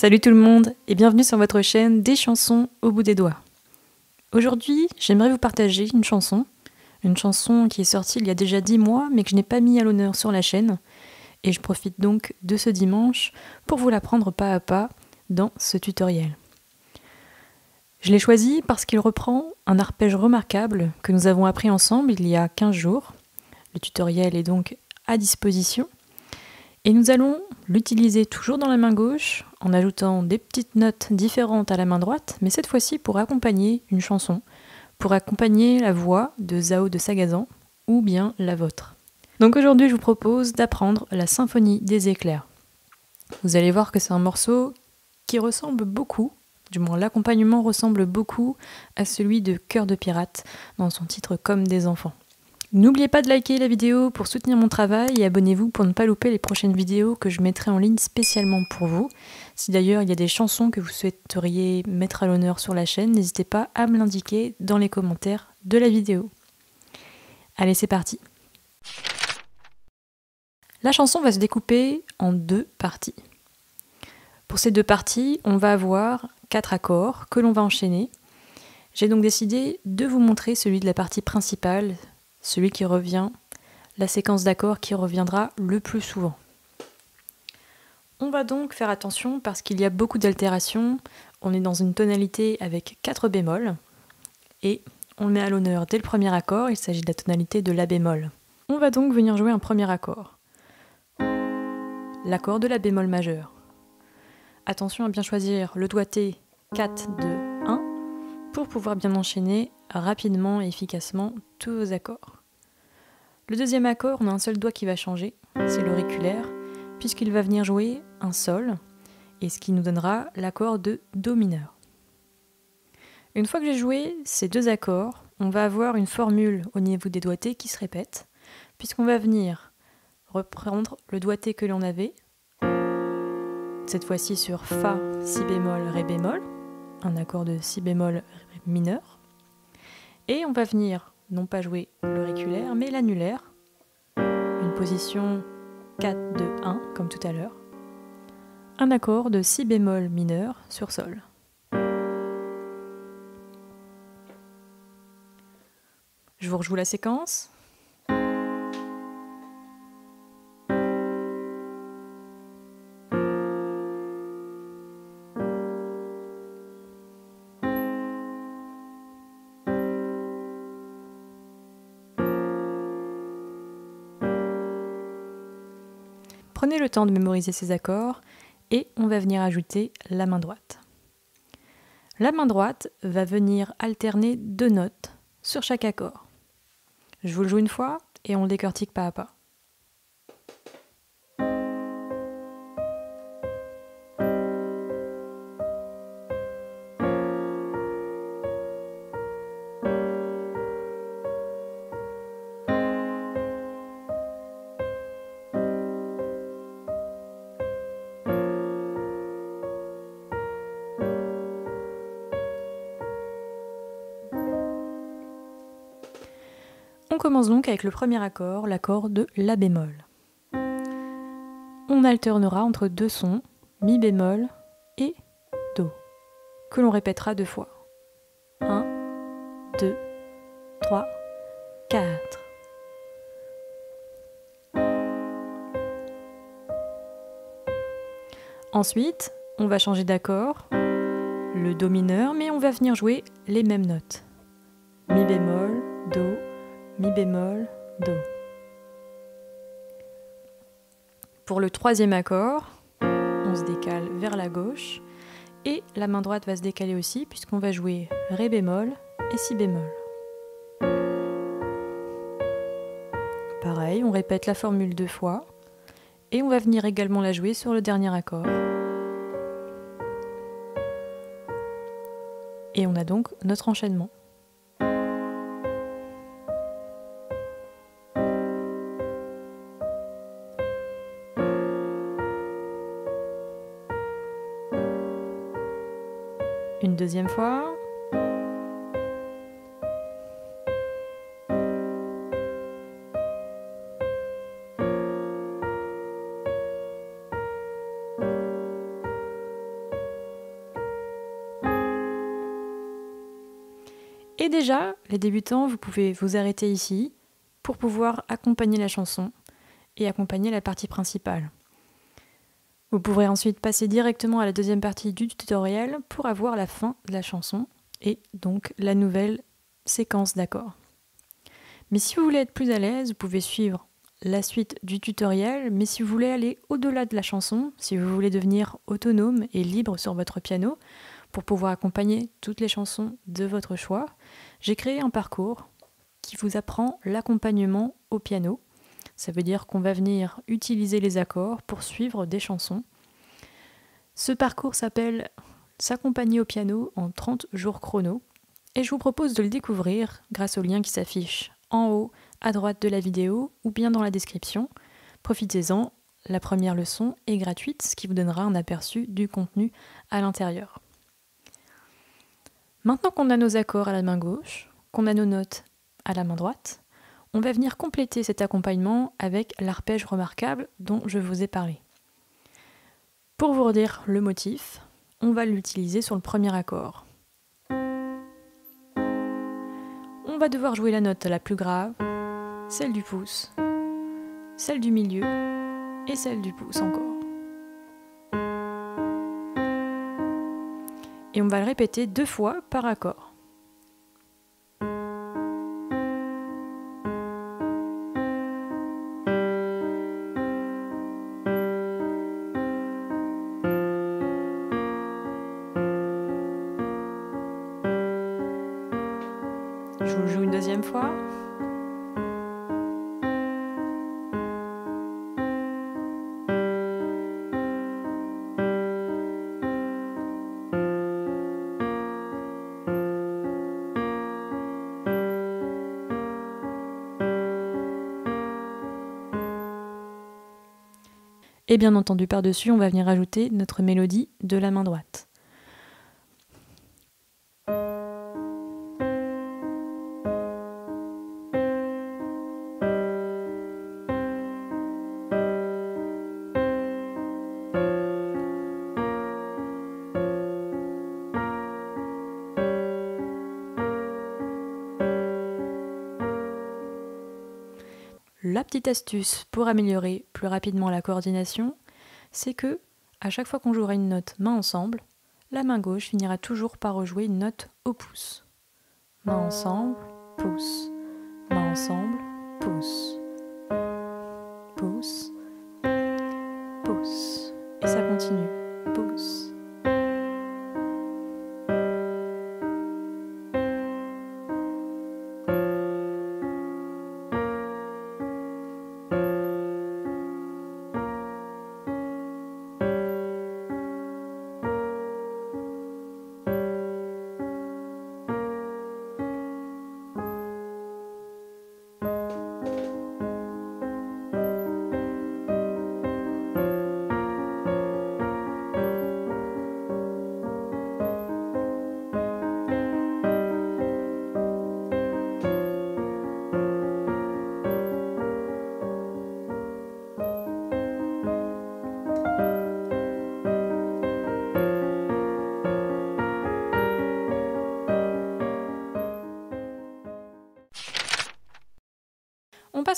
Salut tout le monde et bienvenue sur votre chaîne Des chansons au bout des doigts. Aujourd'hui, j'aimerais vous partager une chanson, une chanson qui est sortie il y a déjà 10 mois mais que je n'ai pas mis à l'honneur sur la chaîne et je profite donc de ce dimanche pour vous l'apprendre pas à pas dans ce tutoriel. Je l'ai choisi parce qu'il reprend un arpège remarquable que nous avons appris ensemble il y a 15 jours. Le tutoriel est donc à disposition. Et nous allons l'utiliser toujours dans la main gauche en ajoutant des petites notes différentes à la main droite, mais cette fois-ci pour accompagner une chanson, pour accompagner la voix de Zao de Sagazan ou bien la vôtre. Donc aujourd'hui, je vous propose d'apprendre la symphonie des éclairs. Vous allez voir que c'est un morceau qui ressemble beaucoup, du moins l'accompagnement ressemble beaucoup à celui de Cœur de pirate dans son titre Comme des enfants. N'oubliez pas de liker la vidéo pour soutenir mon travail et abonnez-vous pour ne pas louper les prochaines vidéos que je mettrai en ligne spécialement pour vous. Si d'ailleurs il y a des chansons que vous souhaiteriez mettre à l'honneur sur la chaîne, n'hésitez pas à me l'indiquer dans les commentaires de la vidéo. Allez, c'est parti. La chanson va se découper en deux parties. Pour ces deux parties, on va avoir quatre accords que l'on va enchaîner. J'ai donc décidé de vous montrer celui de la partie principale, celui qui revient, la séquence d'accords qui reviendra le plus souvent. On va donc faire attention parce qu'il y a beaucoup d'altérations. On est dans une tonalité avec 4 bémols et on le met à l'honneur dès le premier accord, il s'agit de la tonalité de La bémol. On va donc venir jouer un premier accord. L'accord de La bémol majeur. Attention à bien choisir le doigté 4, 2, 1 pour pouvoir bien enchaîner rapidement et efficacement tous vos accords. Le deuxième accord, on a un seul doigt qui va changer, c'est l'auriculaire, puisqu'il va venir jouer un sol, et ce qui nous donnera l'accord de Do mineur. Une fois que j'ai joué ces deux accords, on va avoir une formule au niveau des doigtés qui se répète, puisqu'on va venir reprendre le doigté que l'on avait, cette fois-ci sur Fa, Si bémol, Ré bémol, un accord de Si bémol mineur, et on va venir non pas jouer l'auriculaire, mais l'annulaire. Une position 4, 2, 1, comme tout à l'heure. Un accord de Si bémol mineur sur Sol. Je vous rejoue la séquence. Prenez le temps de mémoriser ces accords et on va venir ajouter la main droite. La main droite va venir alterner deux notes sur chaque accord. Je vous le joue une fois et on le décortique pas à pas. On commence donc avec le premier accord, l'accord de La bémol. On alternera entre deux sons, Mi bémol et Do, que l'on répétera deux fois. 1, 2, 3, 4. Ensuite, on va changer d'accord, le Do mineur, mais on va venir jouer les mêmes notes. Mi bémol, Do, Mi bémol, Do. Pour le troisième accord, on se décale vers la gauche et la main droite va se décaler aussi puisqu'on va jouer Ré bémol et Si bémol. Pareil, on répète la formule deux fois et on va venir également la jouer sur le dernier accord. Et on a donc notre enchaînement. Une deuxième fois. Et déjà, les débutants, vous pouvez vous arrêter ici pour pouvoir accompagner la chanson et accompagner la partie principale. Vous pourrez ensuite passer directement à la deuxième partie du tutoriel pour avoir la fin de la chanson et donc la nouvelle séquence d'accords. Mais si vous voulez être plus à l'aise, vous pouvez suivre la suite du tutoriel, mais si vous voulez aller au-delà de la chanson, si vous voulez devenir autonome et libre sur votre piano, pour pouvoir accompagner toutes les chansons de votre choix, j'ai créé un parcours qui vous apprend l'accompagnement au piano. Ça veut dire qu'on va venir utiliser les accords pour suivre des chansons. Ce parcours s'appelle S'accompagner au piano en 30 jours chrono et je vous propose de le découvrir grâce au lien qui s'affiche en haut à droite de la vidéo ou bien dans la description. Profitez-en, la première leçon est gratuite, ce qui vous donnera un aperçu du contenu à l'intérieur. Maintenant qu'on a nos accords à la main gauche, qu'on a nos notes à la main droite, on va venir compléter cet accompagnement avec l'arpège remarquable dont je vous ai parlé. Pour vous redire le motif, on va l'utiliser sur le premier accord. On va devoir jouer la note la plus grave, celle du pouce, celle du milieu et celle du pouce encore. et on va le répéter deux fois par accord. Et bien entendu, par-dessus, on va venir ajouter notre mélodie de la main droite. La petite astuce pour améliorer plus rapidement la coordination, c'est que à chaque fois qu'on jouera une note main ensemble, la main gauche finira toujours par rejouer une note au pouce. Main ensemble, pouce. Main ensemble, pouce. Pouce. Pouce. Et ça continue. Pouce.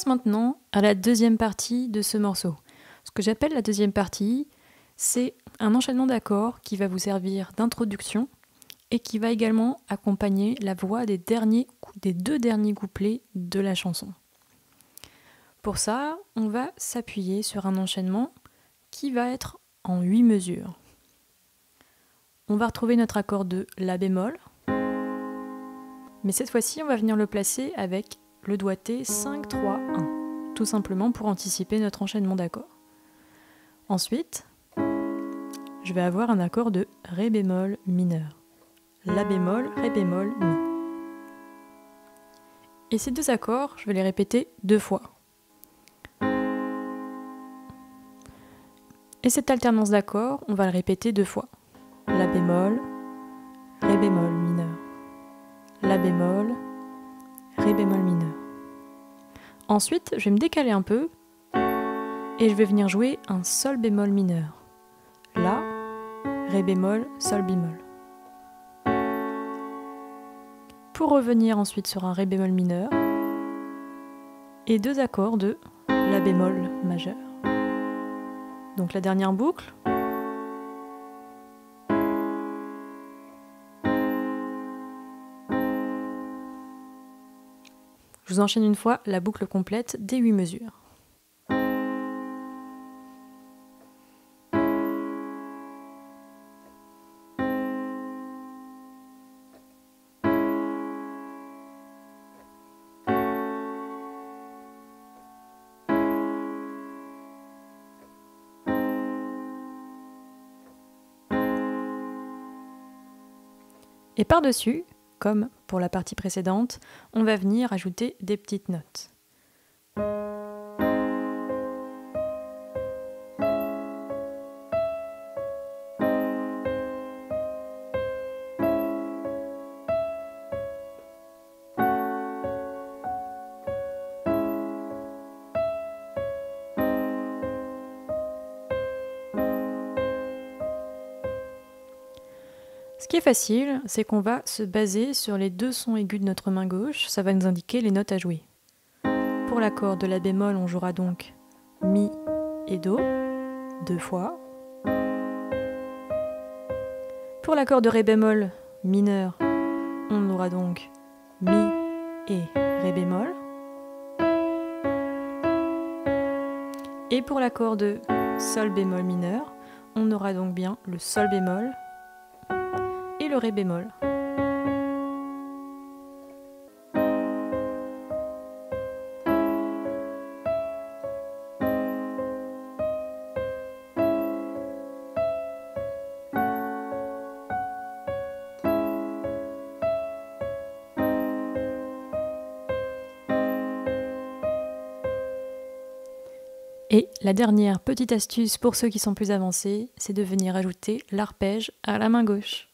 Maintenant à la deuxième partie de ce morceau. Ce que j'appelle la deuxième partie, c'est un enchaînement d'accords qui va vous servir d'introduction et qui va également accompagner la voix des, derniers, des deux derniers couplets de la chanson. Pour ça, on va s'appuyer sur un enchaînement qui va être en 8 mesures. On va retrouver notre accord de La bémol, mais cette fois-ci, on va venir le placer avec le doigté 5, 3, 1, tout simplement pour anticiper notre enchaînement d'accords. Ensuite, je vais avoir un accord de Ré bémol mineur. La bémol, Ré bémol, Mi. Et ces deux accords, je vais les répéter deux fois. Et cette alternance d'accords, on va le répéter deux fois. La bémol, Ré bémol mineur. La bémol, Bémol mineur. Ensuite, je vais me décaler un peu et je vais venir jouer un Sol bémol mineur. La, Ré bémol, Sol bémol. pour revenir ensuite sur un Ré bémol mineur et deux accords de La bémol majeur. Donc la dernière boucle. Vous enchaîne une fois la boucle complète des 8 mesures. Et par-dessus, comme pour la partie précédente, on va venir ajouter des petites notes. Ce qui est facile, c'est qu'on va se baser sur les deux sons aigus de notre main gauche, ça va nous indiquer les notes à jouer. Pour l'accord de la bémol, on jouera donc Mi et Do, deux fois. Pour l'accord de Ré bémol mineur, on aura donc Mi et Ré bémol. Et pour l'accord de Sol bémol mineur, on aura donc bien le Sol bémol Et la dernière petite astuce pour ceux qui sont plus avancés, c'est de venir ajouter l'arpège à la main gauche.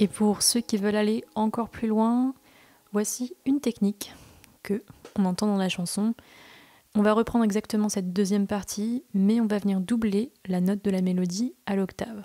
Et pour ceux qui veulent aller encore plus loin, voici une technique que on entend dans la chanson. On va reprendre exactement cette deuxième partie, mais on va venir doubler la note de la mélodie à l'octave.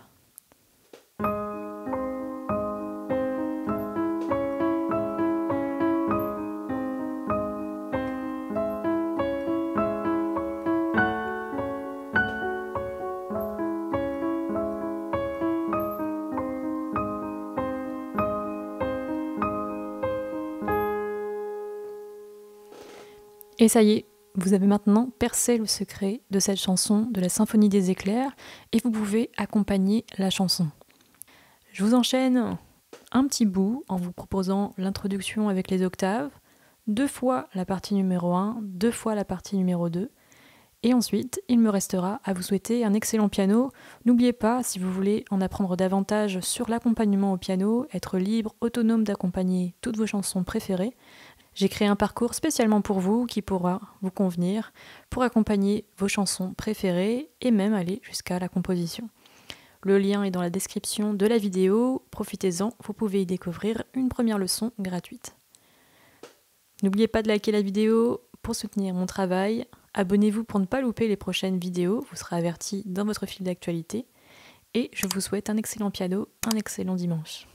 Et ça y est, vous avez maintenant percé le secret de cette chanson de la Symphonie des éclairs et vous pouvez accompagner la chanson. Je vous enchaîne un petit bout en vous proposant l'introduction avec les octaves, deux fois la partie numéro 1, deux fois la partie numéro 2. Et ensuite, il me restera à vous souhaiter un excellent piano. N'oubliez pas, si vous voulez en apprendre davantage sur l'accompagnement au piano, être libre, autonome d'accompagner toutes vos chansons préférées, j'ai créé un parcours spécialement pour vous qui pourra vous convenir pour accompagner vos chansons préférées et même aller jusqu'à la composition. Le lien est dans la description de la vidéo, profitez-en, vous pouvez y découvrir une première leçon gratuite. N'oubliez pas de liker la vidéo pour soutenir mon travail, abonnez-vous pour ne pas louper les prochaines vidéos, vous serez averti dans votre fil d'actualité, et je vous souhaite un excellent piano, un excellent dimanche.